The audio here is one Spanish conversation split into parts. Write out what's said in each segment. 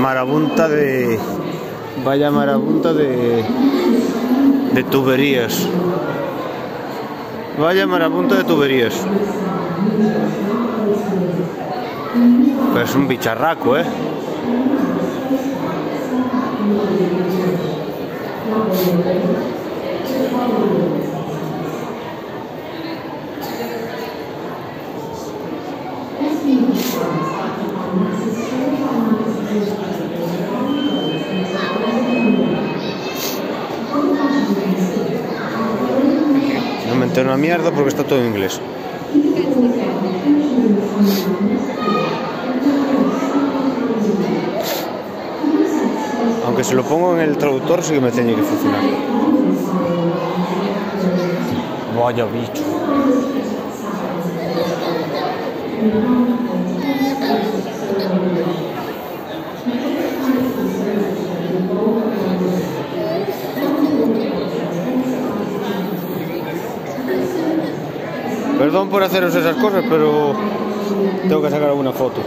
marabunta de. Vaya marabunta de. de tuberías. Vaya marabunta de tuberías. Pero es un bicharraco, ¿eh? Entero una mierda porque está todo en inglés. Aunque se lo pongo en el traductor sí que me tiene que funcionar. Vaya bicho. Perdón por haceros esas cosas, pero tengo que sacar alguna foto.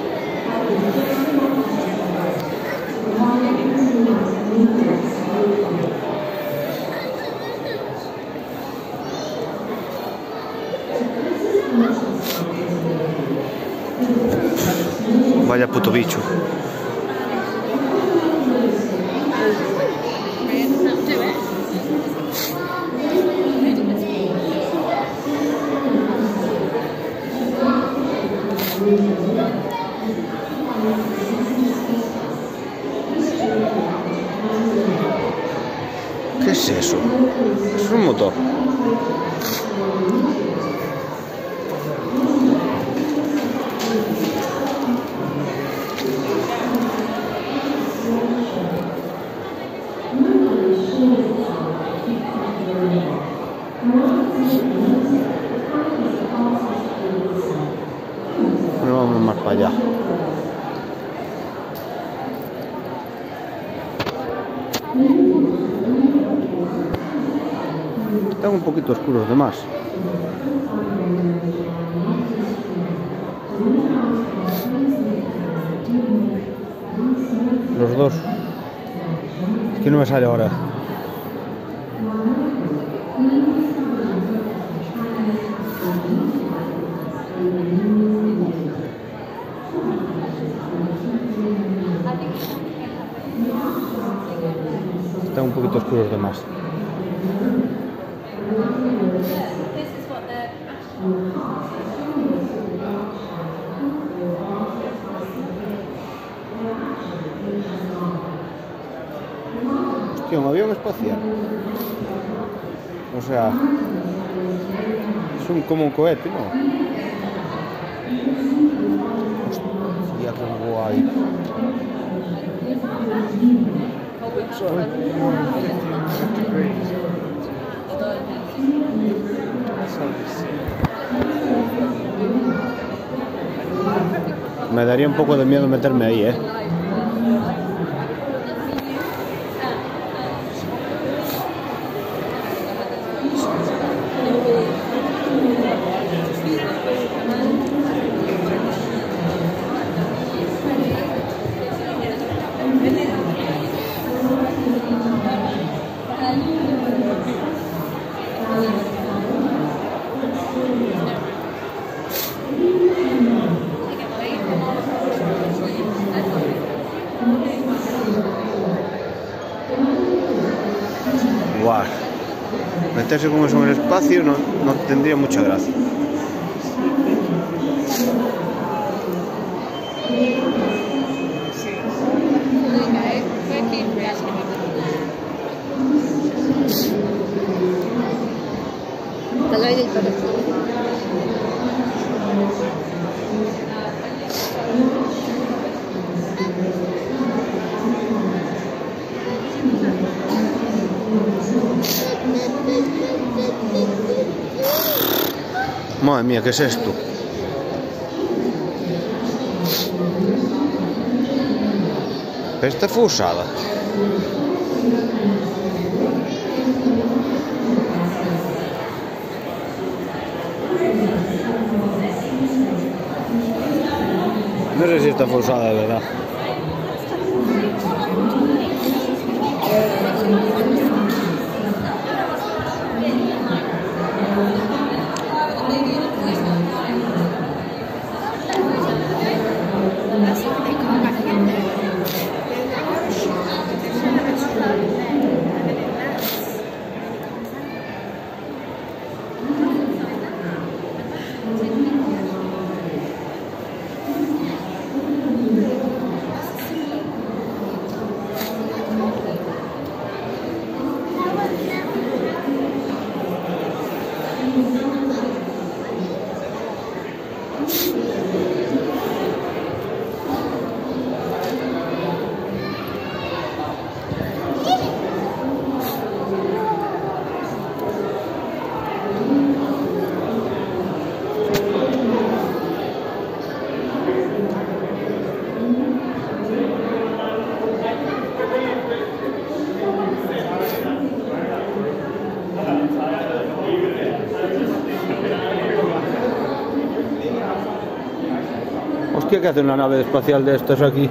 Un poquito oscuros de más. Los dos. Que no me sale ahora. Están un poquito oscuros de más. This is what the Hostia, un avión espacial. O sea, es un, como un cohete, ¿no? Hostia, qué guay. Me daría un poco de miedo meterme ahí, ¿eh? Guau. Meterse con eso en el espacio no, no tendría mucha gracia. Al del corazón. Madre ¿qué es esto? Esta fue usada. No sé si esta fue usada de verdad. Que hace una nave espacial de estas aquí.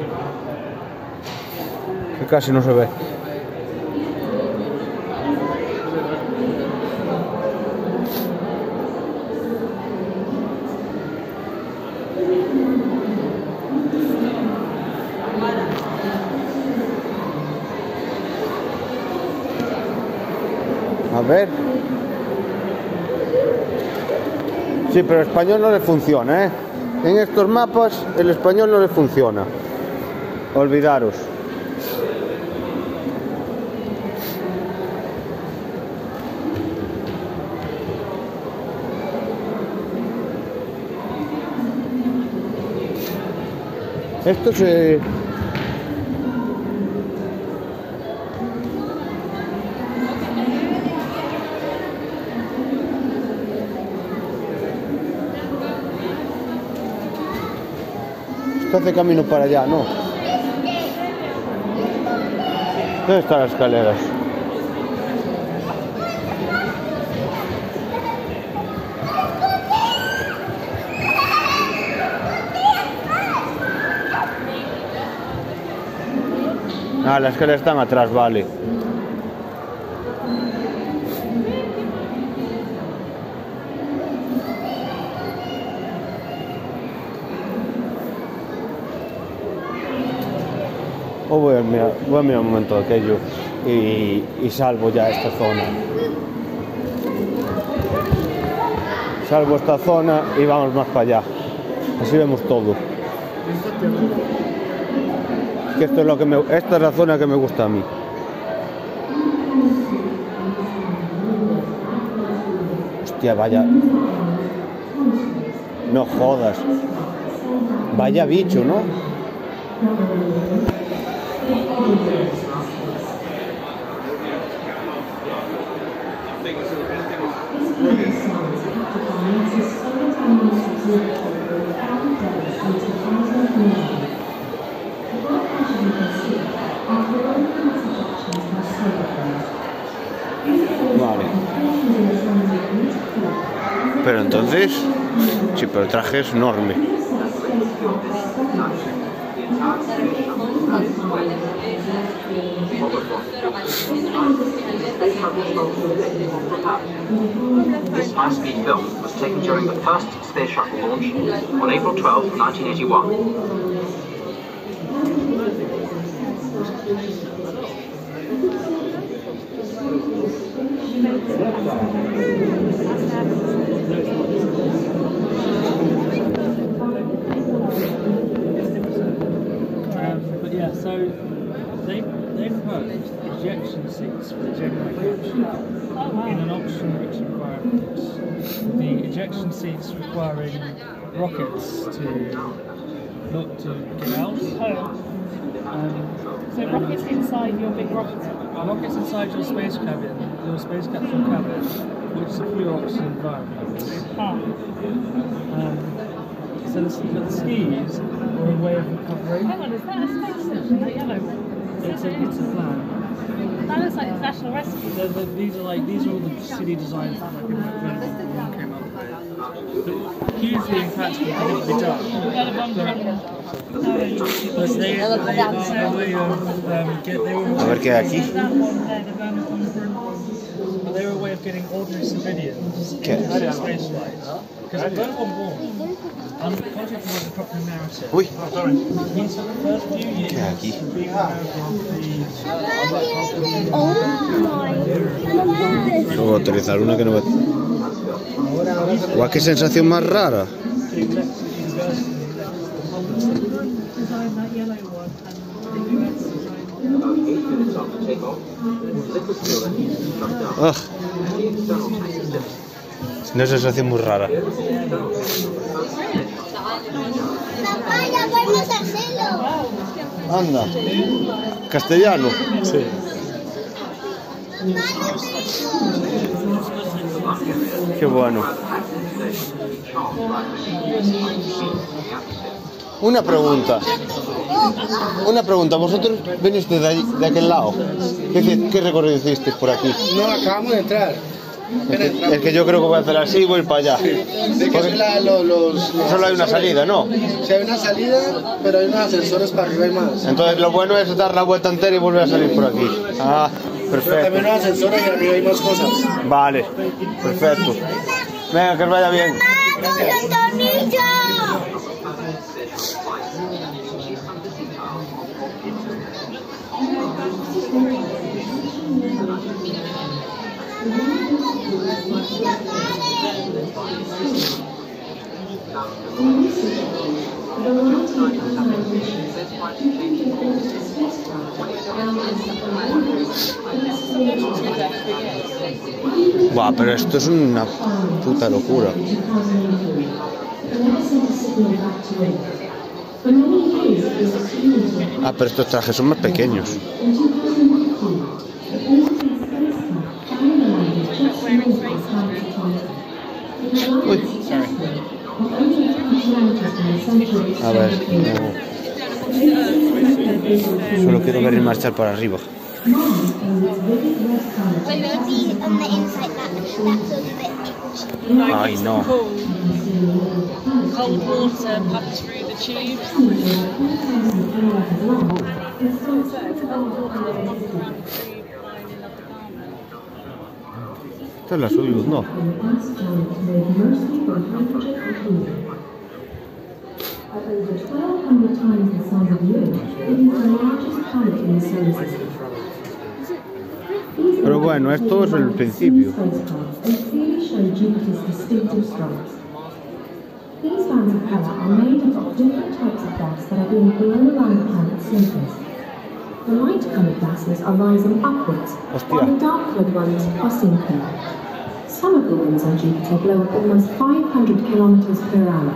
Que casi no se ve. A ver. Sí, pero español no le funciona, ¿eh? En estos mapas el español no le funciona. Olvidaros. Esto se... hace camino para allá, ¿no? ¿Dónde están las escaleras? Ah, las escaleras están atrás, vale. O voy a mirar, voy a mirar un momento aquello y, y salvo ya esta zona. Salvo esta zona y vamos más para allá. Así vemos todo. Que esto es lo que me, esta es la zona que me gusta a mí. Hostia, vaya. No jodas. Vaya bicho, ¿no? Vale. Pero entonces, sí, pero el traje es enorme. This high-speed film was taken during the first space shuttle launch on April 12, 1981. Um, but yeah, so they they proposed ejection seats for the Gemini capsule in an oxygen-rich environment. The ejection seats requiring rockets to not to get out. Um, So rockets inside your big rocket. rockets inside your space cabin, your space capsule cabin, which is a pure oxygen environment. Ah, Um, So the, the skis are a way of recovery. Hang on, is that a space station? That yellow? It's a, it's a flag. That looks like the National Rescue. They're, they're, these are like these are all the city designs that like when came up with. But hugely impractical to get to be done. Yellow one, red one. But they, they, they are a way um, get, they were A ver qué hay aquí. Getting ordinary civilians ¿Qué? into voy a utilizar una que no Guau, qué sensación más rara. the es una sensación muy rara. Papá, ya podemos hacerlo. Anda. Castellano. Sí. Qué bueno. Una pregunta. Una pregunta. ¿Vosotros veniste de, ahí- de aquel lado? ¿Qué, qué recorrido hicisteis por aquí? No, acabamos de entrar. Es que, yo creo que voy a hacer así y voy para allá. De que Porque son la- los, los- los solo hay una salida, ¿no? Sí, hay una salida, pero hay unos ascensores para arriba y más. Entonces lo bueno es dar la vuelta entera y volver a salir por aquí. Ah, Pero también perfecto. unos ascensores y arriba hay más cosas. Vale, perfecto. Venga, que os vaya bien. ¡Dame Buah, pero esto es una puta locura. Ah, pero estos trajes son más pequeños. A ver, no. Solo quiero ver el marchar para arriba. Ay, no. Cold water pumped through the tubes. Esta es la ¿no? At over 1,200 times the size of the Earth, it is the largest planet in the solar system. These Pero bueno, esto es el principio. spacecrafts and clearly show Jupiter's distinctive stripes. These bands of colour are made up of different types of gas that are being blown around the planet's surface. The light-coloured gases are rising upwards, Hostia. while the dark-coloured ones are sinking. Some of the winds on Jupiter blow at almost 500 kilometres per hour,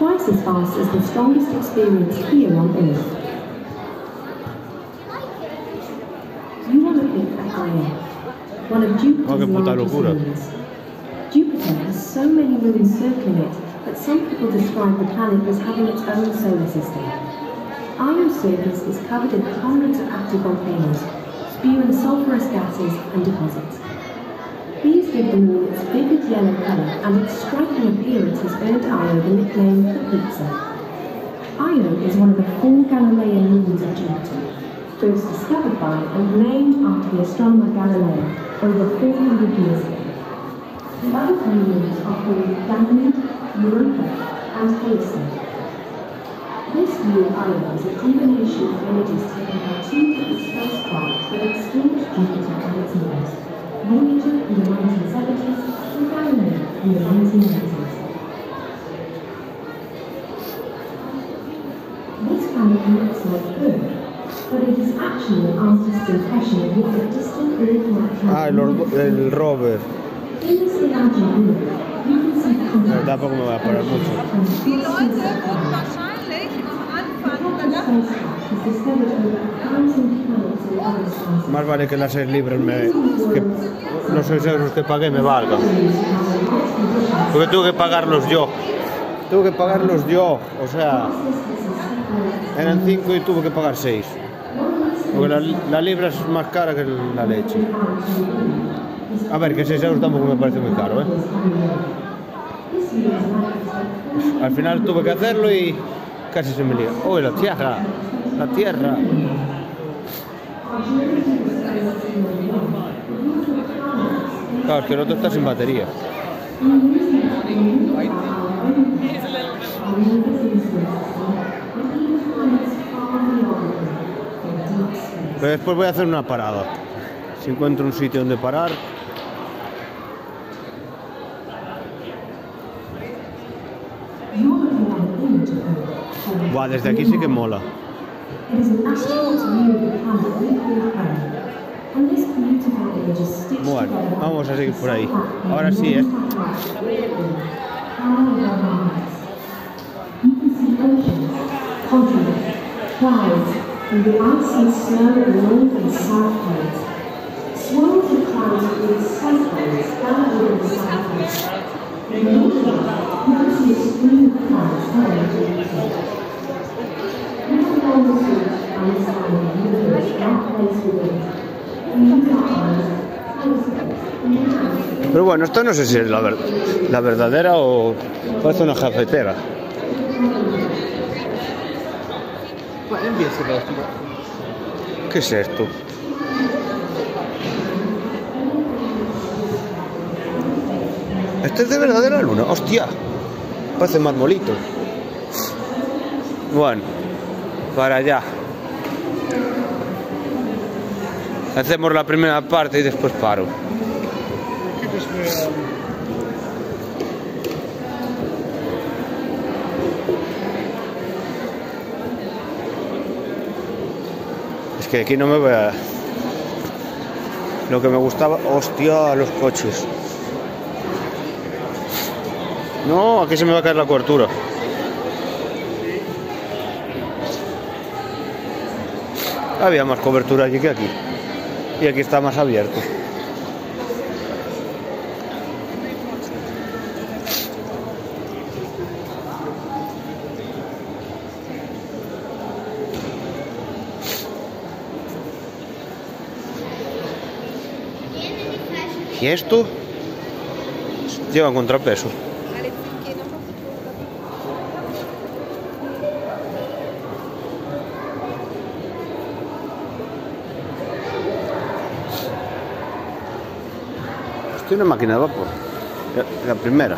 twice as fast as the strongest experienced here on Earth. You want to look at Io, one of Jupiter's largest moons. Jupiter has so many moons circling it that some people describe the planet as having its own solar system. Io's surface is covered in hundreds of active volcanoes, spewing sulfurous gases and deposits. Its vivid yellow colour and its striking appearance has earned Io the nickname the Pizza. Io is one of the four Galilean moons of Jupiter, first discovered by and named after the astronomer Galileo over 400 years ago. The other moons are called Ganymede, Europa, and Hyacinth. This view of Io is a combination of images taken by two different spacecraft that exclude Jupiter and its moons, Voyager in the 1970s and Galileo in the 1980s. This looks like Earth, but it is actually an artist's impression of what a distant Ah, el, rover. In this imagined you can see Pero contact tampoco me va a parar mucho. Más vale que las seis libras me, que los seis euros que pagué me valgan. Porque tengo que pagarlos yo. Tuve que pagarlos yo, o sea, eran 5 y tuve que pagar 6. Porque la, la libra es más cara que la leche. A ver, que 6 euros tampoco me parece muy caro, ¿eh? Al final tuve que hacerlo y casi se me lía. ¡Uy, la tierra! ¡La tierra! Claro, es que el otro está sin batería. Pero después voy a hacer una parada. Si encuentro un sitio donde parar. Buah, desde aquí sí que mola. Bueno, vamos a seguir por ahí. Ahora sí, ¿eh? Pero bueno, esto no sé si es la, ver- la verdadera o parece una cafetera. ¿Qué es esto? ¿Este es de verdadera luna? ¡Hostia! Parece marmolito. Bueno, para allá. Hacemos la primera parte y después paro. Que aquí no me voy a... Lo que me gustaba... ¡Hostia! Los coches. No, aquí se me va a caer la cobertura. Había más cobertura allí que aquí. Y aquí está más abierto. ¿Y esto? Lleva contrapeso. Estoy una máquina de vapor. La primera.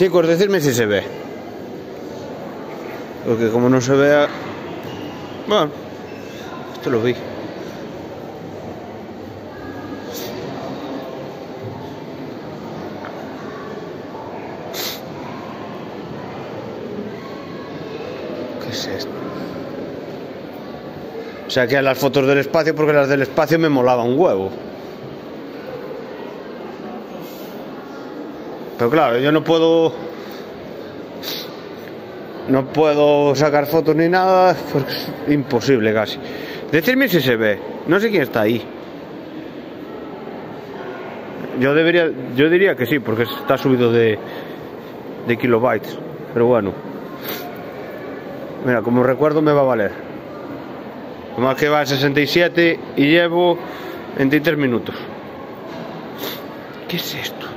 Chicos, decidme si se ve. Porque como no se vea... Bueno, esto lo vi. ¿Qué es esto? O sea, que las fotos del espacio porque las del espacio me molaban un huevo. Pero claro, yo no puedo. No puedo sacar fotos ni nada porque es imposible casi. Decidme si se ve. No sé quién está ahí. Yo debería, yo diría que sí, porque está subido de, de kilobytes. Pero bueno. Mira, como recuerdo me va a valer. Como que va a 67 y llevo 23 minutos. ¿Qué es esto?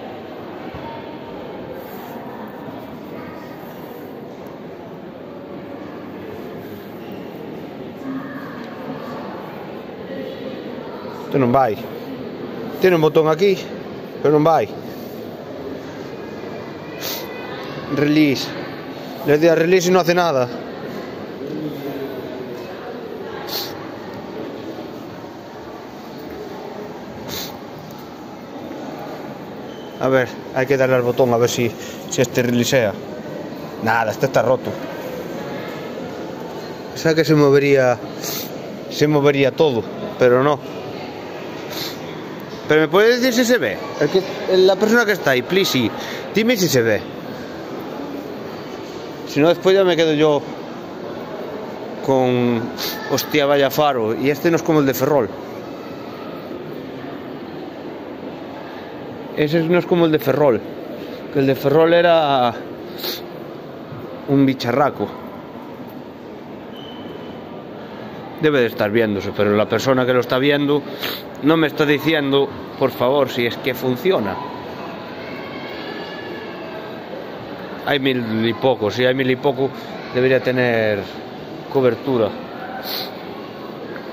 Isto non vai. Tiene un botón aquí, pero non vai. Release. Le di a release y no hace nada. A ver, hay que darle al botón a ver si, si este releasea. Nada, este está roto. O sea que se movería se movería todo, pero no. Pero me puede decir si se ve. El que, la persona que está ahí, please, sí. Dime si se ve. Si no, después ya me quedo yo con. Hostia, vaya faro. Y este no es como el de Ferrol. Ese no es como el de Ferrol. Que el de Ferrol era. Un bicharraco. Debe de estar viéndose, pero la persona que lo está viendo no me está diciendo, por favor, si es que funciona. Hay mil y poco, si hay mil y poco, debería tener cobertura.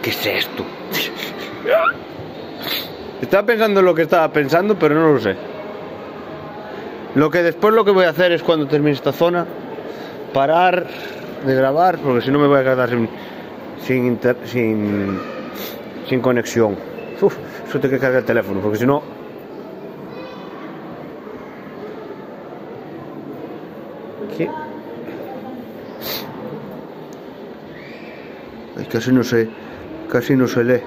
¿Qué es esto? Estaba pensando en lo que estaba pensando, pero no lo sé. Lo que después lo que voy a hacer es cuando termine esta zona, parar de grabar, porque si no me voy a quedar sin, inter- sin, sin conexión. Uf, tengo que cargar el teléfono, porque si no... ¿Qué? Ay, casi no se, casi no se lee.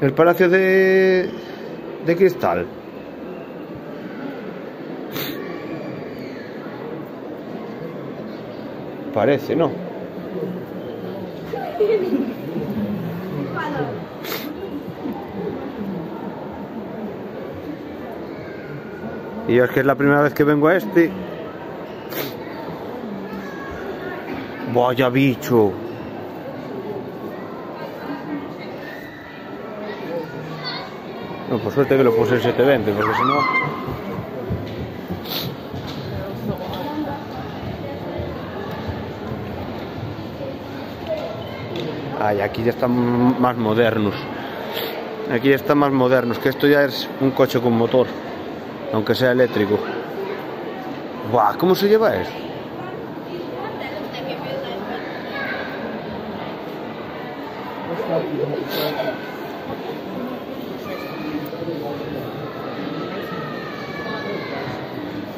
El Palacio de, de Cristal. Parece, ¿no? Y es que es la primera vez que vengo a este. Vaya bicho. No, por suerte que lo puse en 720, porque si no. Ay, aquí ya están más modernos. Aquí ya están más modernos, que esto ya es un coche con motor, aunque sea eléctrico. Buah, ¿cómo se lleva eso?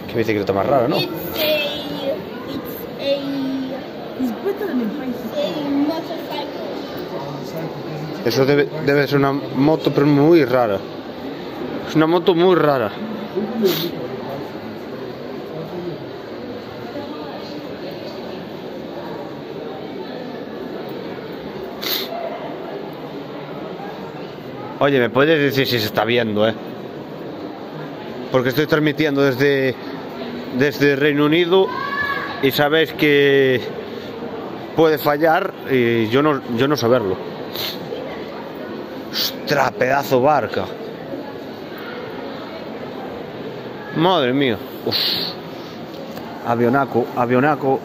Qué bicicleta más rara, ¿no? It's. Eso debe ser una moto, pero muy rara. Es una moto muy rara. Oye, ¿me puedes decir si se está viendo, eh? Porque estoy transmitiendo desde, desde Reino Unido y sabéis que puede fallar y yo no, yo no saberlo. Ostras, pedazo barca. Madre mía. Uf. Avionaco, avionaco,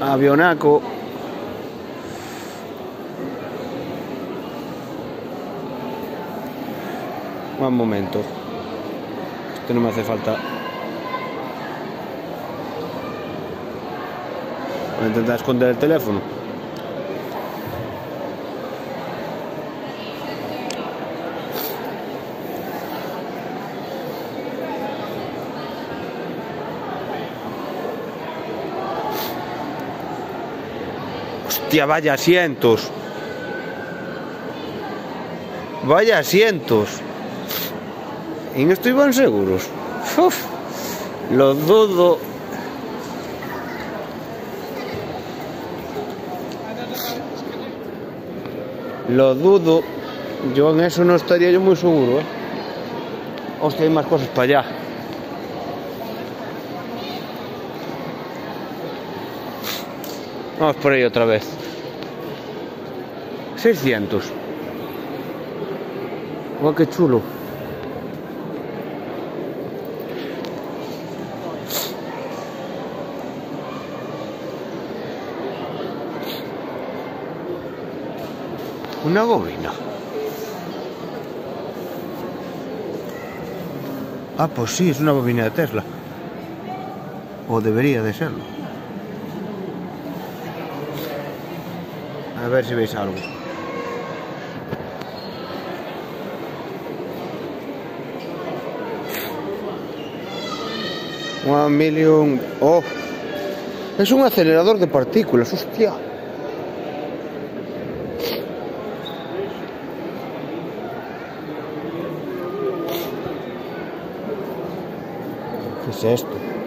avionaco. Un momento. Esto no me hace falta. Voy a intentar esconder el teléfono. Hostia, vaya asientos. Vaya asientos. En esto iban seguros. Uf, lo dudo. Lo dudo. Yo en eso no estaría yo muy seguro, ¿eh? Hostia, hay más cosas para allá. Vamos por ahí otra vez. 600. ¡Guau, qué chulo! Una bobina. Ah, pues sí, es una bobina de Tesla. O debería de serlo. A ver si veis algo. One million... Oh! Es un acelerador de partículas, hostia. ¿Qué es esto?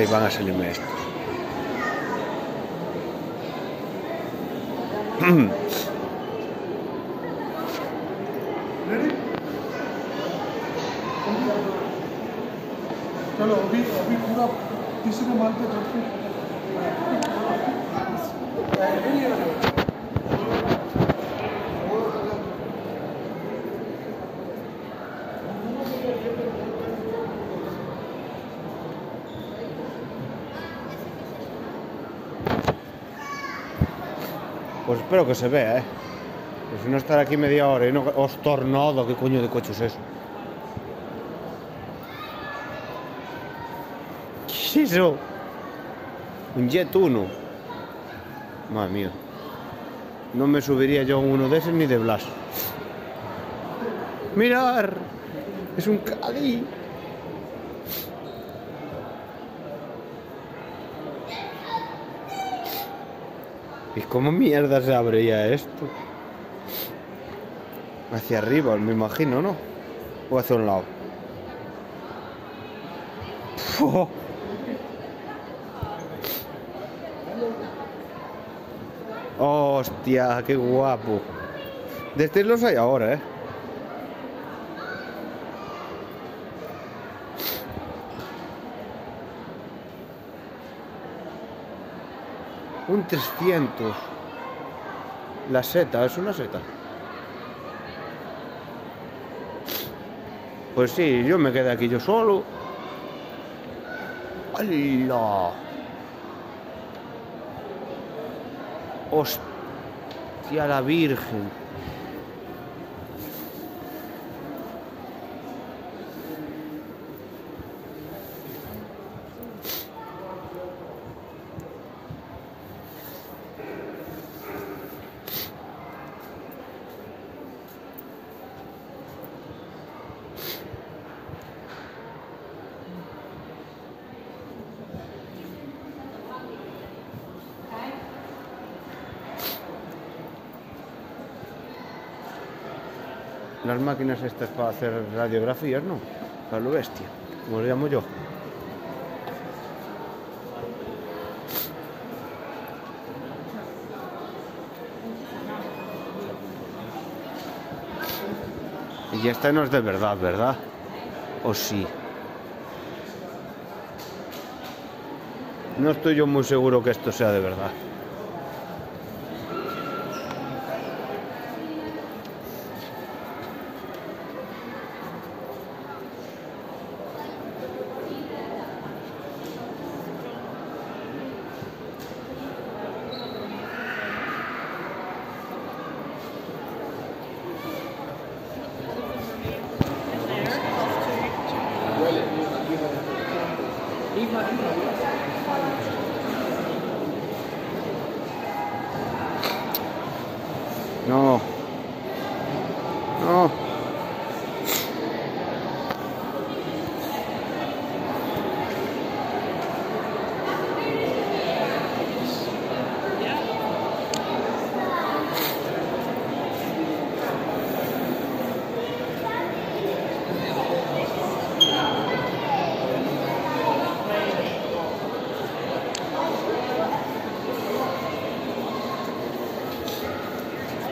Ay, van a salirme estos. espero que se vea, ¿eh? Si no estar aquí media hora y no... Os tornado, ¿qué coño de coche es eso? ¿Qué es eso? Un Jet 1. Madre mía. No me subiría yo uno de esos ni de Blas. ¡Mirar! Es un Caddy. ¿Y cómo mierda se abría esto? Hacia arriba, me imagino, ¿no? O hacia un lado. ¡Oh! ¡Hostia! ¡Qué guapo! De estos los hay ahora, ¿eh? Un 300. La seta, es una seta. Pues sí, yo me quedé aquí yo solo. ¡Hala! ¡Hostia la Virgen! Las máquinas estas para hacer radiografías, ¿no? Para lo bestia, como lo llamo yo. Y esta no es de verdad, ¿verdad? ¿O sí? No estoy yo muy seguro que esto sea de verdad.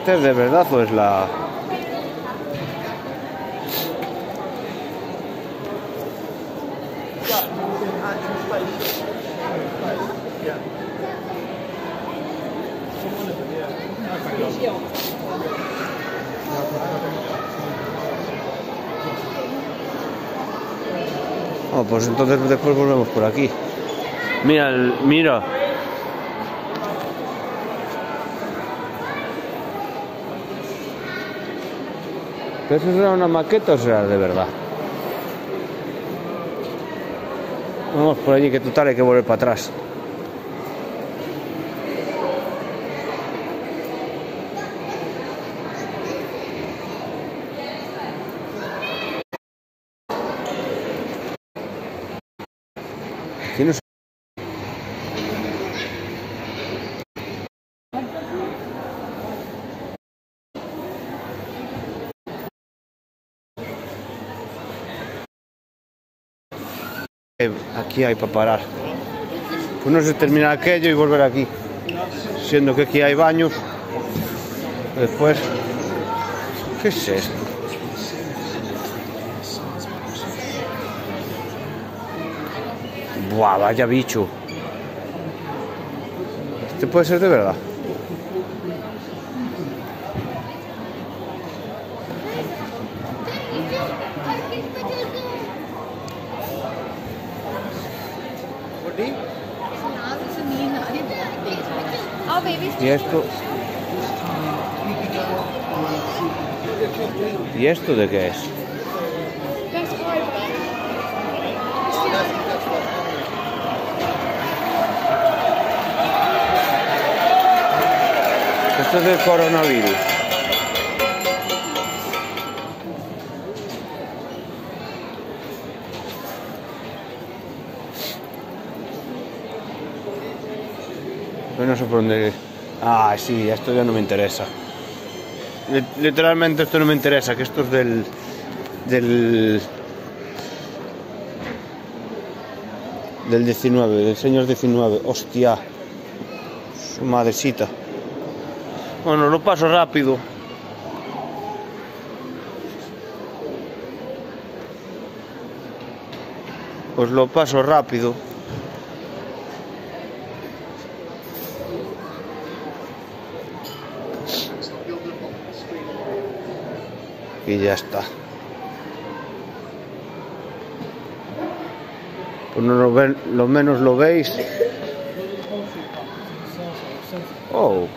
Este de verdad o es la... Oh, pues entonces después volvemos por aquí. Mira, mira. ¿Pero eso será una maqueta o será de verdad? Vamos por allí, que total hay que volver para atrás. Aquí hay para parar. Pues no se termina aquello y volver aquí. Siendo que aquí hay baños. Después. ¿Qué es esto? Buah, vaya bicho. Este puede ser de verdad. Esto. ¿Y esto de qué es? Esto es del coronavirus. No sé por dónde. Ah, sí, esto ya no me interesa. Li- Literalmente esto no me interesa, que esto es del. del. del 19, del señor 19. Hostia. Su madrecita. Bueno, lo paso rápido. Pues lo paso rápido. Y ya está. Pues no lo, ven, lo menos lo veis. Oh.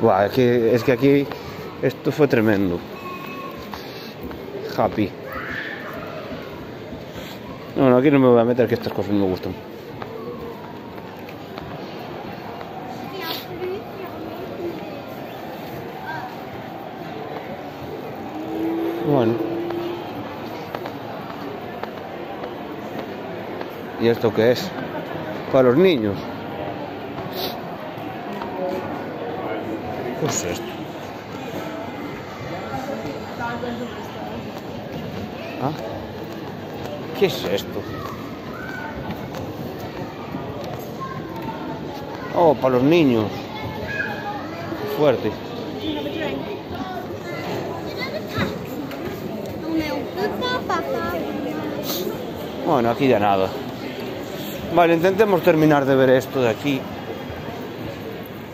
Buah, es, que, es que aquí esto fue tremendo. Happy. No, aquí no me voy a meter que estas cosas me gustan. Bueno. ¿Y esto qué es? Para los niños. ¿Qué es esto? ¿Ah? ¿Qué es esto? Oh, para los niños. Qué fuerte. Bueno, aquí ya nada. Vale, intentemos terminar de ver esto de aquí.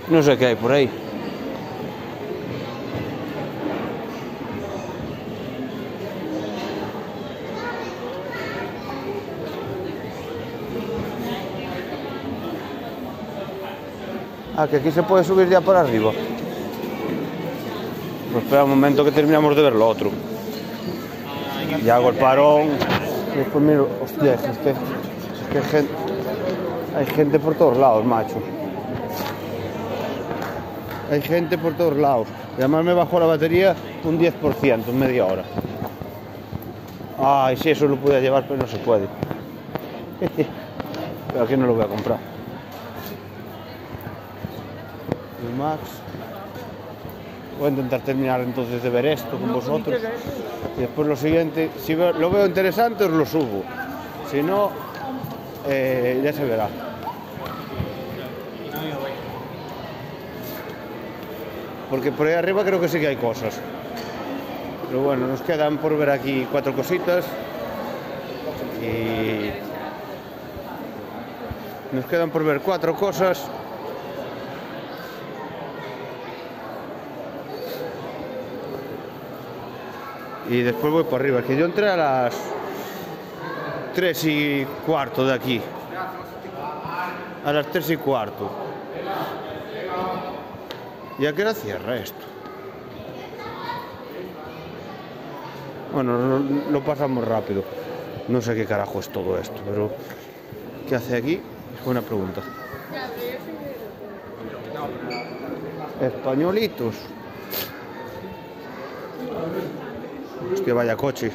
No sé qué hay por ahí. Ah, que aquí se puede subir ya por arriba. Pues espera un momento que terminamos de ver lo otro. Y hago el parón. Y después miro, hostia, es que, es que hay, gente, hay gente por todos lados, macho. Hay gente por todos lados. Y además me bajó la batería un 10% en media hora. Ay, sí, eso lo podía llevar, pero no se puede. pero aquí no lo voy a comprar. El Max. Voy a intentar terminar entonces de ver esto con vosotros. Y después lo siguiente, si lo veo interesante os lo subo. Si no, eh, ya se verá. Porque por ahí arriba creo que sí que hay cosas. Pero bueno, nos quedan por ver aquí cuatro cositas. Y nos quedan por ver cuatro cosas. Y después voy por arriba. Que yo entré a las 3 y cuarto de aquí. A las 3 y cuarto. ¿Y a qué hora cierra esto? Bueno, lo, lo pasamos rápido. No sé qué carajo es todo esto, pero ¿qué hace aquí? Buena pregunta. Españolitos. Hostia, vaya coche.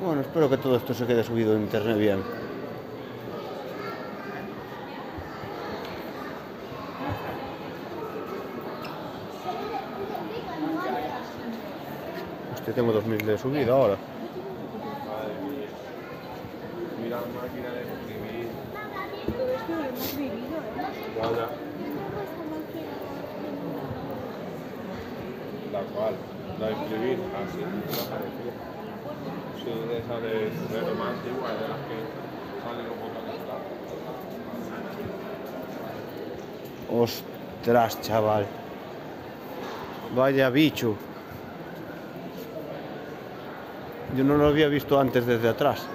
Bueno, espero que todo esto se quede subido en internet bien. Hostia, tengo 2000 de subida ahora. Ya. La cual, la escribir, así, parecía. Sí, de esa de, de lo más antigua, de las que salen los botones. Ostras, chaval. Vaya bicho. Yo no lo había visto antes desde atrás.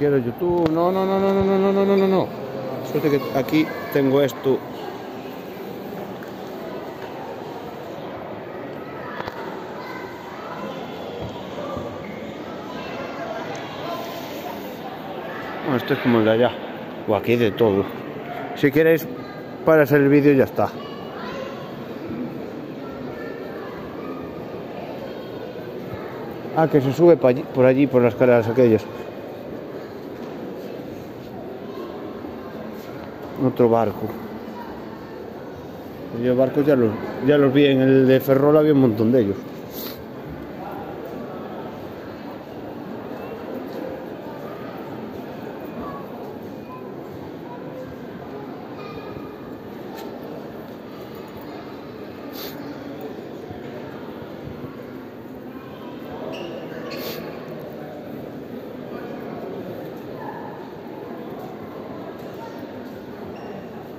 Quiero YouTube. No, no, no, no, no, no, no, no, no, no. Suerte que aquí tengo esto. Bueno, esto es como el de allá. O aquí de todo. Si queréis, paras el vídeo ya está. Ah, que se sube pa allí- por allí, por las escaleras aquellas. Otro barco. Yo barcos ya los, ya los vi en el de Ferrol, había un montón de ellos.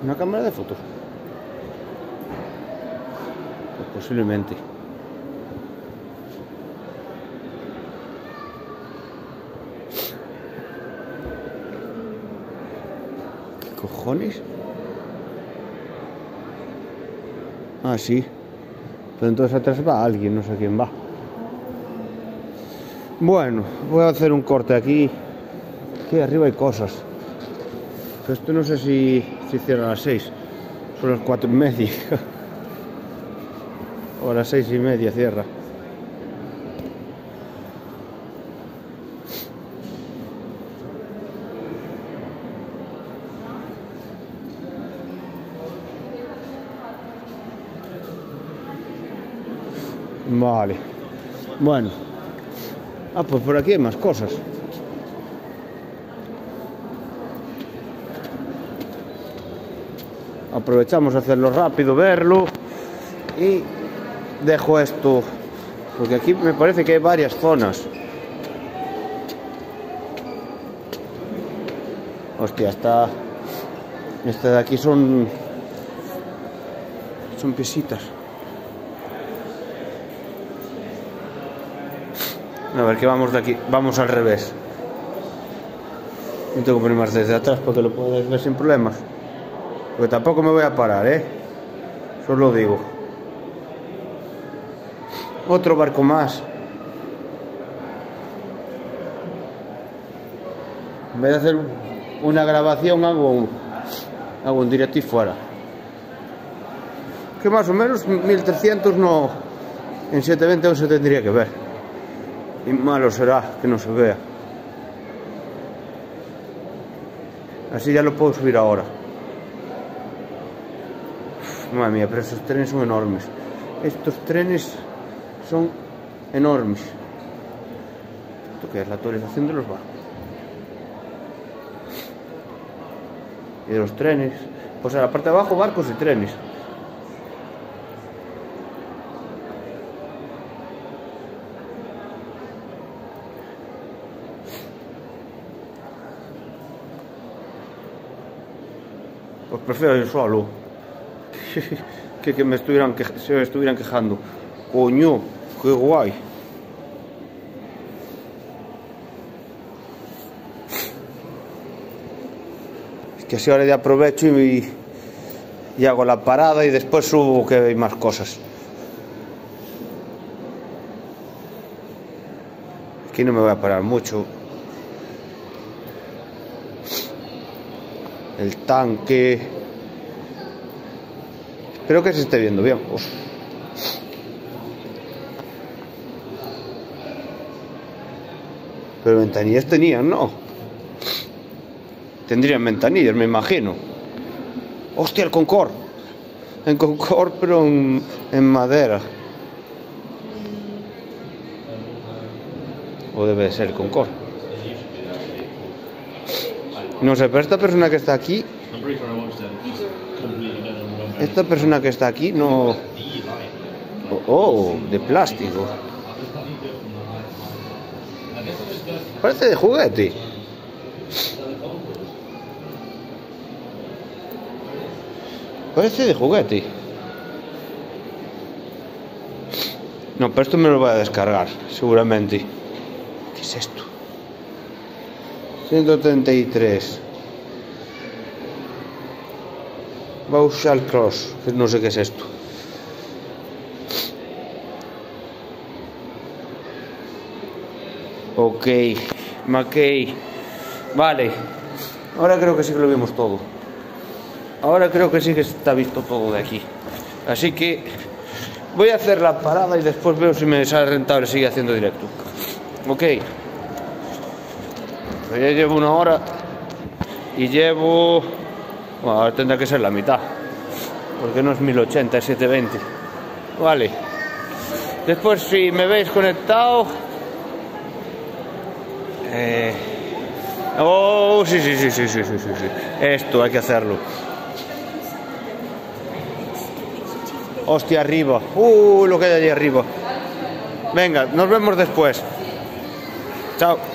¿Una cámara de fotos? Pues posiblemente. ¿Qué cojones? Ah, sí. Pero entonces atrás va alguien, no sé quién va. Bueno, voy a hacer un corte aquí. Aquí arriba hay cosas. Esto no sé si, si cierra a las 6. Son las 4 y media. o a las 6 y media cierra. Vale. Bueno. Ah, pues por aquí hay más cosas. aprovechamos a hacerlo rápido, verlo y dejo esto porque aquí me parece que hay varias zonas. Hostia, esta, esta de aquí son son piesitas. A ver que vamos de aquí, vamos al revés. No tengo más desde atrás porque lo puedes ver sin problemas. Porque tampoco me voy a parar, ¿eh? Solo digo. Otro barco más. En vez de hacer una grabación, hago un, hago un directo fuera. Que más o menos 1300 no. En 720 no se tendría que ver. Y malo será que no se vea. Así ya lo puedo subir ahora. Madre mía, pero estos trenes son enormes. Estos trenes son enormes. Esto que es la actualización de los barcos. Y de los trenes. Pues a la parte de abajo barcos y trenes. Pues prefiero ir solo. que, que me estuvieran que, se me estuvieran quejando. Coño, qué guay. Es que así ahora ya aprovecho y, hago la parada y después subo que hay más cosas. Aquí no me voy a parar mucho. El tanque. Espero que se esté viendo bien. Pero ventanillas tenían, ¿no? Tendrían ventanillas, me imagino. Hostia, el Concord. En Concord, pero en, madera. O debe de ser Concord. No sé, pero esta persona que está aquí, esta persona que está aquí no... Oh, de plástico. Parece de juguete. Parece de juguete. No, pero esto me lo voy a descargar, seguramente. ¿Qué es esto? 133. Bauschal Cross, que no sé qué es esto. Ok, McKay. Vale. Ahora creo que sí que lo vimos todo. Ahora creo que sí que está visto todo de aquí. Así que voy a hacer la parada y después veo si me sale rentable seguir haciendo directo. Ok. Pues ya llevo una hora y llevo... Bueno, ahora tendrá que ser la mitad. Porque no es 1080, es 720. Vale. Después si me veis conectado... Eh, oh, sí, sí, sí, sí, sí, sí, sí. Esto hay que hacerlo. Hostia, arriba. Uh, lo que hay allí arriba. Venga, nos vemos después. Chao.